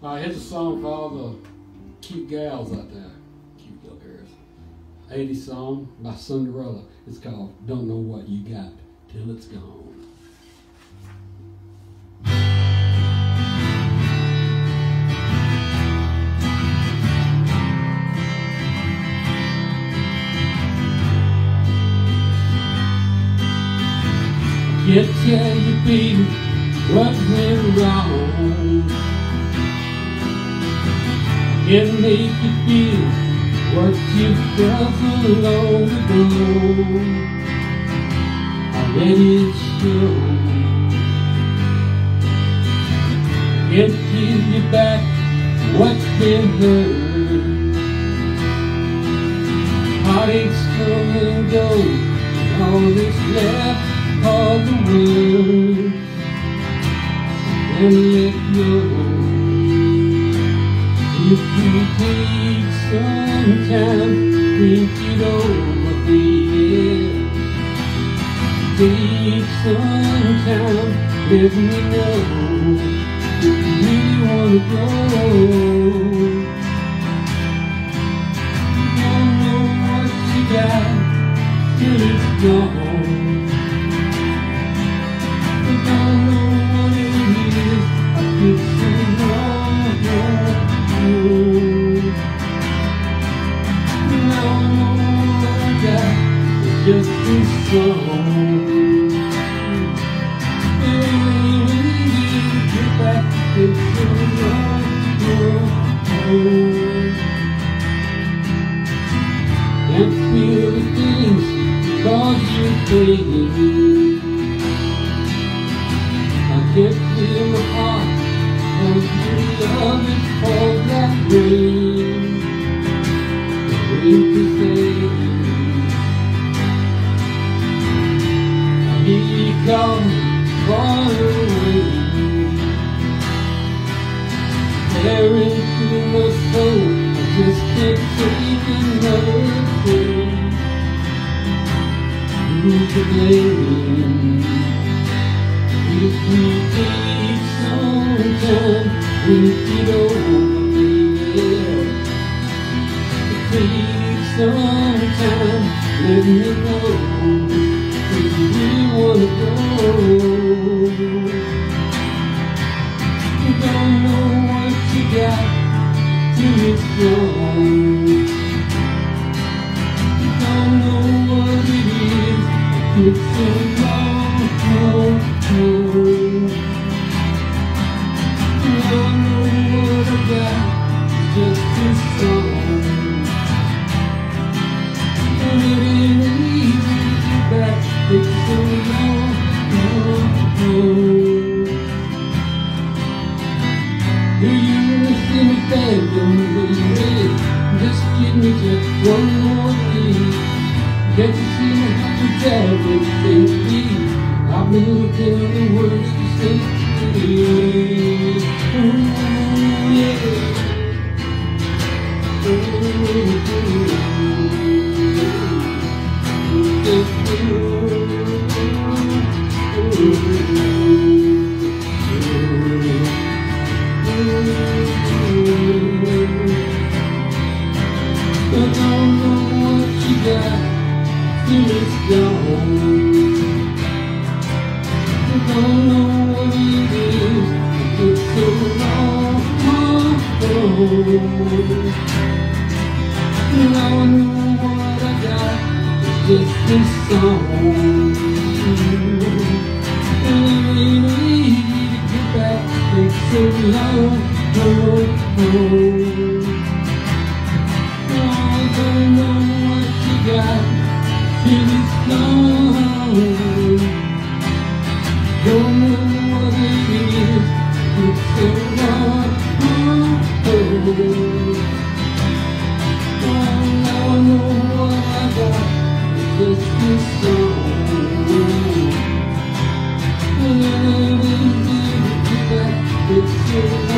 Uh, here's a song for all the cute gals out there. Cute little girls. 80s song by Cinderella. It's called Don't Know What You Got Till It's Gone. Can't tell you, baby, what went wrong. Can make you feel what you felt so long ago. I let it show. Can't give you back what's been hurt. Heartaches come and go, all that's left all the words and let go. If you take some time, think it over, baby. Take some time, let me know if you really wanna go. Don't know what you got till it's gone. You don't know what it is. I feel Can't feel the things cause you fading. I can't feel my heart cause you love it for that. The rain to hear you calling far away. Tearing through my soul, just take another day. Who's to blame? If we take some time, think it over, baby. Take some time, let me got. Just this song. And it ain't easy to back. It's so long, long, long. Do you really see me thinking, baby? Just give me just one more thing. Can't you see me happy jacket, baby? I've been looking at the words you say to I don't know what you got it's gone. This song. Back. So long, long, long. It's just